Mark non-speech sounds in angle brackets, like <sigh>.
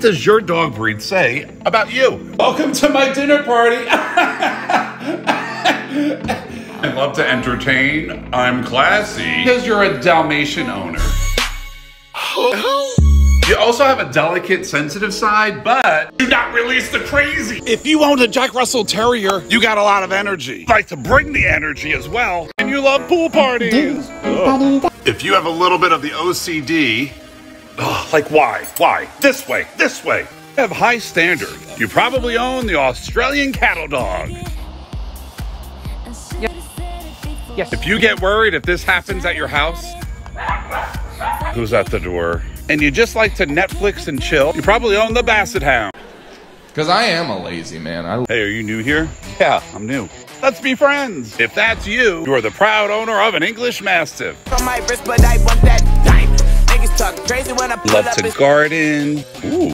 What does your dog breed say about you? Welcome to my dinner party. <laughs> I love to entertain. I'm classy. Because you're a Dalmatian owner. You also have a delicate, sensitive side, but do not release the crazy. If you owned a Jack Russell Terrier, you got a lot of energy. Like to bring the energy as well. And you love pool parties. Ugh. If you have a little bit of the OCD, ugh, like why? Why? This way, this way. Have high standard. You probably own the Australian cattle dog. Yes. If you get worried if this happens at your house, who's at the door? And you just like to Netflix and chill, you probably own the Basset Hound. Because I am a lazy man. I Hey, are you new here? Yeah, I'm new. Let's be friends. If that's you, you're the proud owner of an English Mastiff. Love to garden. Ooh,